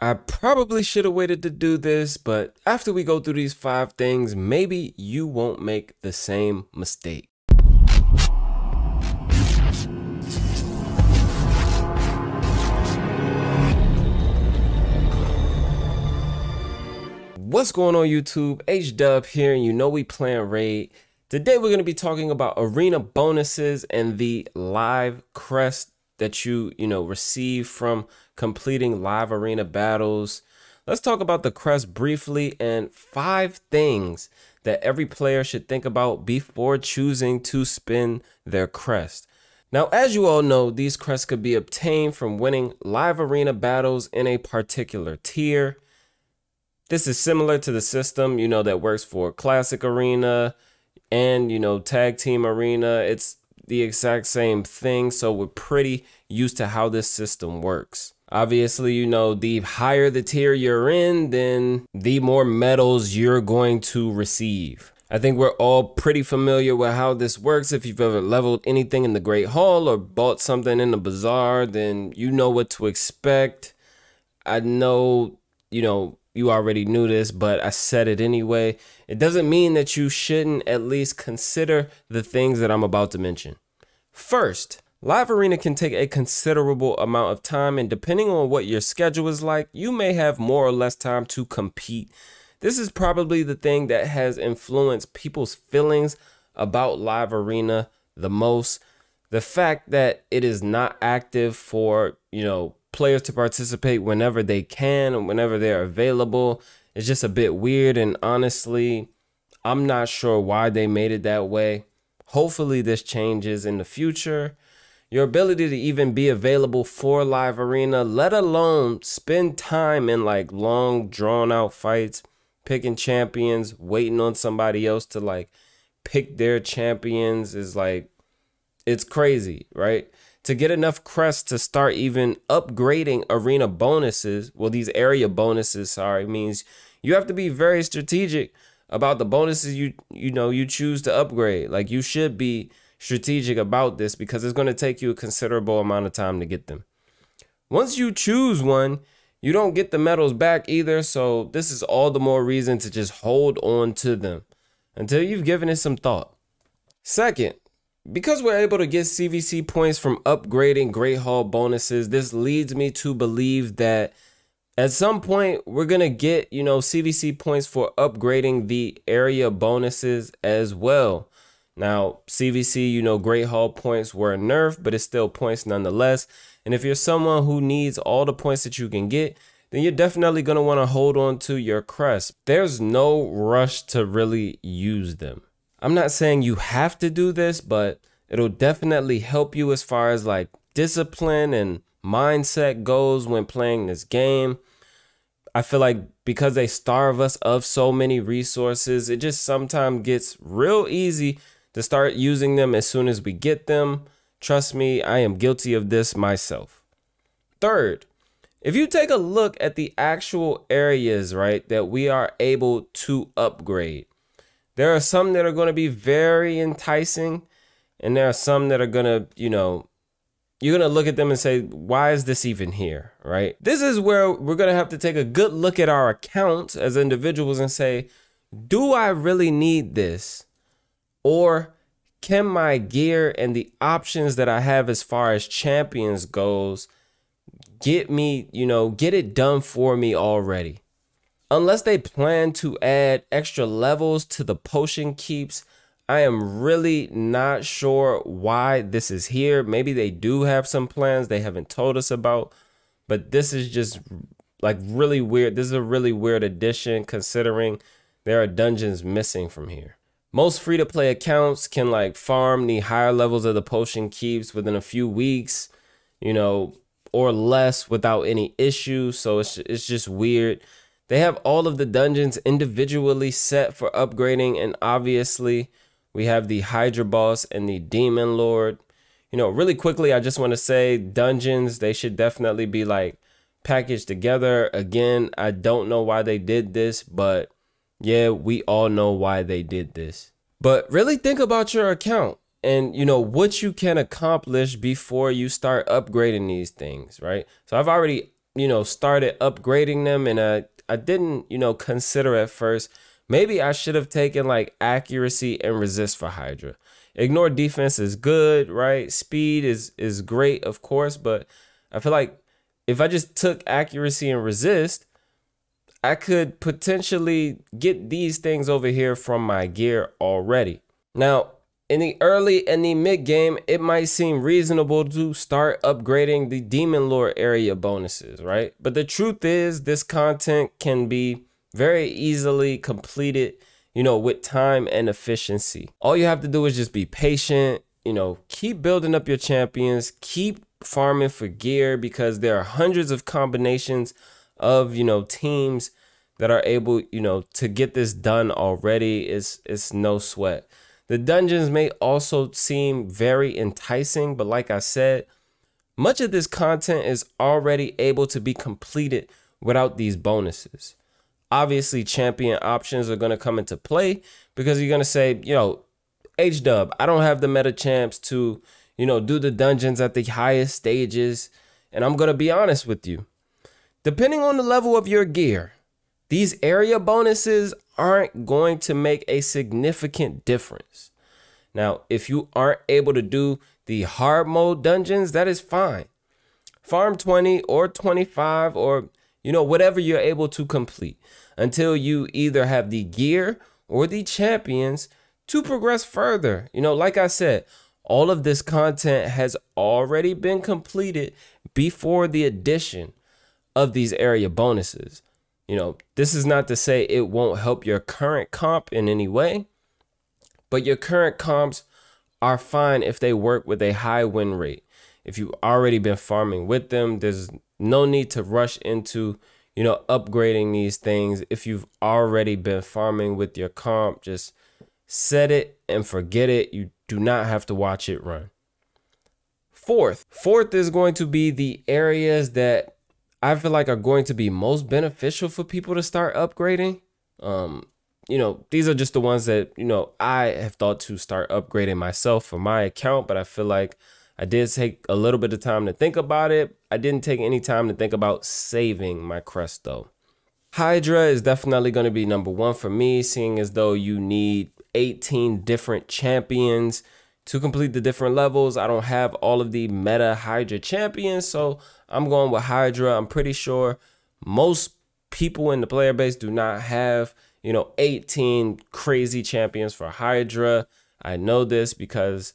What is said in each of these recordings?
I probably should have waited to do this, but after we go through these five things, maybe you won't make the same mistake. What's going on YouTube? H-Dub here, and you know we playing Raid. Today we're going to be talking about arena bonuses and the live crest that you, you know, receive from completing live arena battles. Let's talk about the crest briefly and five things that every player should think about before choosing to spin their crest. Now, as you all know, these crests could be obtained from winning live arena battles in a particular tier. This is similar to the system, you know, that works for Classic Arena and, you know, Tag Team Arena. It's the exact same thing, so we're pretty used to how this system works. Obviously, you know, the higher the tier you're in, then the more medals you're going to receive. I think we're all pretty familiar with how this works. If you've ever leveled anything in the Great Hall or bought something in the bazaar, then you know what to expect. I know, you know, you already knew this, but I said it anyway. It doesn't mean that you shouldn't at least consider the things that I'm about to mention. First, Live Arena can take a considerable amount of time, and depending on what your schedule is like, you may have more or less time to compete. This is probably the thing that has influenced people's feelings about Live Arena the most. The fact that it is not active for, you know, players to participate whenever they can and whenever they're available. It's just a bit weird. And honestly, I'm not sure why they made it that way. Hopefully, this changes in the future. Your ability to even be available for live arena, let alone spend time in like long, drawn out fights, picking champions, waiting on somebody else to like pick their champions is like, it's crazy, right? To get enough crests to start even upgrading arena bonuses, well, these area bonuses, sorry, means you have to be very strategic about the bonuses you you know you choose to upgrade. Like you should be strategic about this because it's going to take you a considerable amount of time to get them. Once you choose one, you don't get the medals back either, so this is all the more reason to just hold on to them until you've given it some thought. Second, because we're able to get CVC points from upgrading Great Hall bonuses, this leads me to believe that at some point we're going to get, you know, CVC points for upgrading the area bonuses as well. Now, CVC, you know, Great Hall points were nerfed, but it's still points nonetheless. And if you're someone who needs all the points that you can get, then you're definitely going to want to hold on to your crest. There's no rush to really use them. I'm not saying you have to do this, but it'll definitely help you as far as like discipline and mindset goes when playing this game. I feel like because they starve us of so many resources, it just sometimes gets real easy to start using them as soon as we get them. Trust me, I am guilty of this myself. Third, if you take a look at the actual areas, right, that we are able to upgrade, there are some that are going to be very enticing, and there are some that are going to, you know, you're going to look at them and say, why is this even here? Right? This is where we're going to have to take a good look at our accounts as individuals and say, do I really need this? Or can my gear and the options that I have as far as champions goes get me, you know, get it done for me already? Unless they plan to add extra levels to the potion keeps, I am really not sure why this is here. Maybe they do have some plans they haven't told us about, but this is just like really weird. This is a really weird addition considering there are dungeons missing from here. Most free to play accounts can like farm the higher levels of the potion keeps within a few weeks, you know, or less without any issues. So it's it's just weird. They have all of the dungeons individually set for upgrading, and obviously, we have the Hydra boss and the Demon Lord. You know, really quickly, I just want to say dungeons, they should definitely be like packaged together. Again, I don't know why they did this, but yeah, we all know why they did this. But really think about your account and you know what you can accomplish before you start upgrading these things, right? So I've already you know, started upgrading them and I, I didn't, you know, consider at first. Maybe I should have taken like accuracy and resist for Hydra. Ignore defense is good, right? Speed is is great, of course, but I feel like if I just took accuracy and resist, I could potentially get these things over here from my gear already. Now, in the early and the mid game, it might seem reasonable to start upgrading the Demon Lord area bonuses, right? But the truth is, this content can be very easily completed, you know, with time and efficiency. All you have to do is just be patient, you know, keep building up your champions, keep farming for gear because there are hundreds of combinations of, you know, teams that are able, you know, to get this done already. It's, it's no sweat. The dungeons may also seem very enticing, but like I said, much of this content is already able to be completed without these bonuses. Obviously, champion options are going to come into play because you're going to say, you know, H dub, I don't have the meta champs to, you know, do the dungeons at the highest stages. And I'm going to be honest with you. Depending on the level of your gear, these area bonuses aren't going to make a significant difference. Now, if you aren't able to do the hard mode dungeons, that is fine. Farm 20 or 25 or, you know, whatever you're able to complete until you either have the gear or the champions to progress further. You know, like I said, all of this content has already been completed before the addition of these area bonuses. You know, this is not to say it won't help your current comp in any way, but your current comps are fine if they work with a high win rate. If you've already been farming with them, there's no need to rush into, you know, upgrading these things. If you've already been farming with your comp, just set it and forget it. You do not have to watch it run. Fourth, fourth is going to be the areas that I feel like are going to be most beneficial for people to start upgrading. Um, you know, these are just the ones that, you know, I have thought to start upgrading myself for my account, but I feel like I did take a little bit of time to think about it. I didn't take any time to think about saving my crest though. Hydra is definitely going to be number one for me, seeing as though you need 18 different champions to complete the different levels. I don't have all of the meta Hydra champions, so I'm going with Hydra. I'm pretty sure most people in the player base do not have, you know, 18 crazy champions for Hydra. I know this because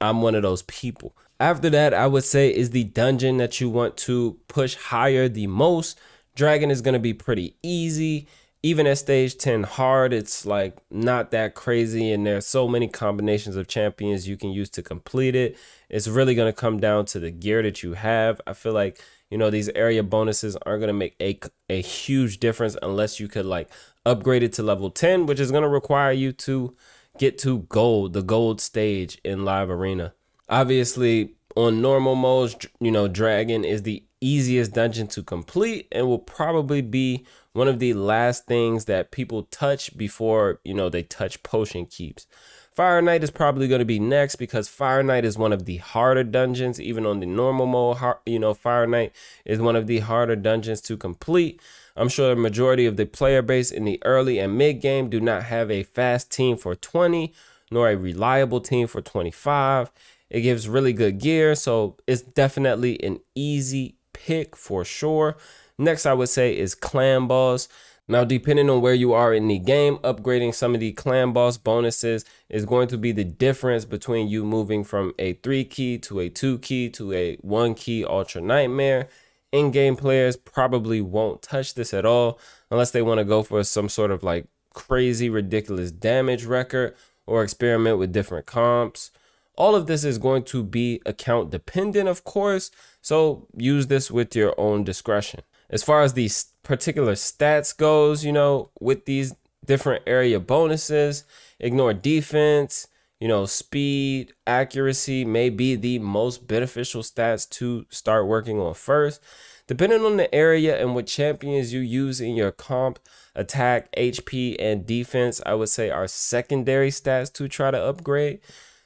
I'm one of those people. After that, I would say is the dungeon that you want to push higher the most. Dragon is going to be pretty easy even at stage 10 hard it's like not that crazy and there's so many combinations of champions you can use to complete it. It's really going to come down to the gear that you have. I feel like you know these area bonuses aren't going to make a, a huge difference unless you could like upgrade it to level 10 which is going to require you to get to gold the gold stage in live arena. Obviously on normal modes you know dragon is the easiest dungeon to complete and will probably be one of the last things that people touch before, you know, they touch potion keeps. Fire Knight is probably going to be next because Fire Knight is one of the harder dungeons, even on the normal mode. You know, Fire Knight is one of the harder dungeons to complete. I'm sure the majority of the player base in the early and mid game do not have a fast team for 20, nor a reliable team for 25. It gives really good gear, so it's definitely an easy pick for sure. Next, I would say is clan boss. Now, depending on where you are in the game, upgrading some of the clan boss bonuses is going to be the difference between you moving from a three key to a two key to a one key ultra nightmare. End-game players probably won't touch this at all unless they want to go for some sort of like crazy, ridiculous damage record or experiment with different comps. All of this is going to be account dependent, of course, so use this with your own discretion as far as these particular stats goes, you know, with these different area bonuses, ignore defense, you know, speed, accuracy may be the most beneficial stats to start working on first. Depending on the area and what champions you use in your comp, attack, HP, and defense, I would say are secondary stats to try to upgrade.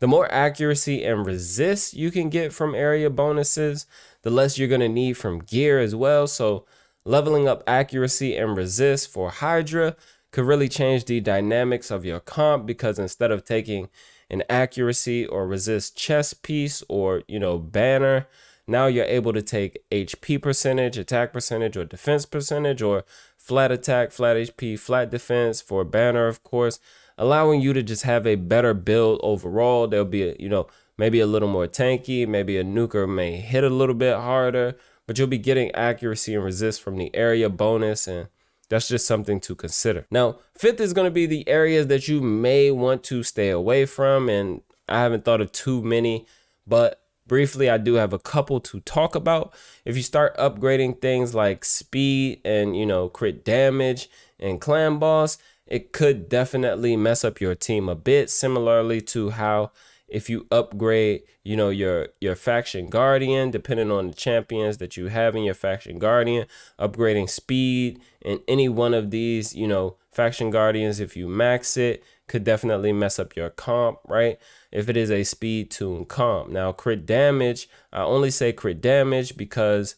The more accuracy and resist you can get from area bonuses, the less you're going to need from gear as well. So leveling up accuracy and resist for Hydra could really change the dynamics of your comp because instead of taking an accuracy or resist chest piece or, you know, banner, now you're able to take HP percentage, attack percentage, or defense percentage, or flat attack, flat HP, flat defense for banner, of course, allowing you to just have a better build overall. There'll be, a, you know, maybe a little more tanky, maybe a nuker may hit a little bit harder, but you'll be getting accuracy and resist from the area bonus and that's just something to consider. Now, fifth is going to be the areas that you may want to stay away from. And I haven't thought of too many, but briefly, I do have a couple to talk about. If you start upgrading things like speed and, you know, crit damage and clan boss, it could definitely mess up your team a bit, similarly to how if you upgrade, you know, your your faction guardian, depending on the champions that you have in your faction guardian, upgrading speed and any one of these, you know, faction guardians, if you max it, could definitely mess up your comp, right? If it is a speed tune comp. Now, crit damage, I only say crit damage because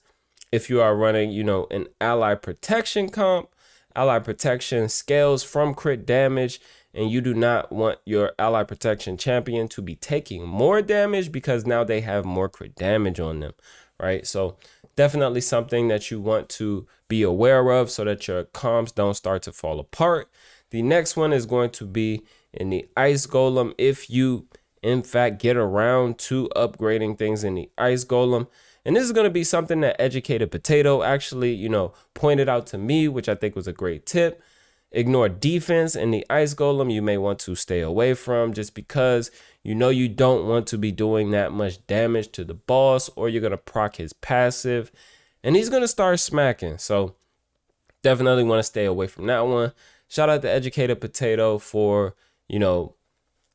if you are running, you know, an ally protection comp, ally protection scales from crit damage and you do not want your ally protection champion to be taking more damage because now they have more crit damage on them, right? So definitely something that you want to be aware of so that your comps don't start to fall apart. The next one is going to be in the ice golem. If you in fact get around to upgrading things in the ice golem, and this is going to be something that educated potato actually, you know, pointed out to me, which I think was a great tip. Ignore defense and the ice golem you may want to stay away from just because you know you don't want to be doing that much damage to the boss or you're going to proc his passive and he's going to start smacking. So definitely want to stay away from that one. Shout out to Educated Potato for, you know,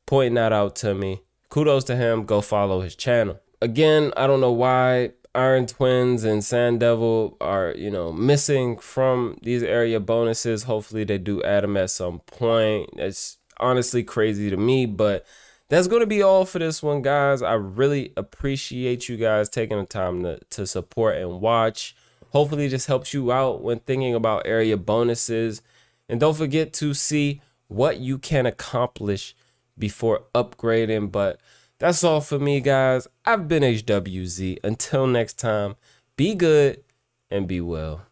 pointing that out to me. Kudos to him. Go follow his channel. Again, I don't know why Iron Twins and Sand Devil are, you know, missing from these area bonuses. Hopefully they do add them at some point. It's honestly crazy to me, but that's going to be all for this one, guys. I really appreciate you guys taking the time to, to support and watch. Hopefully this helps you out when thinking about area bonuses. And don't forget to see what you can accomplish before upgrading. But that's all for me, guys. I've been HWZ. Until next time, be good and be well.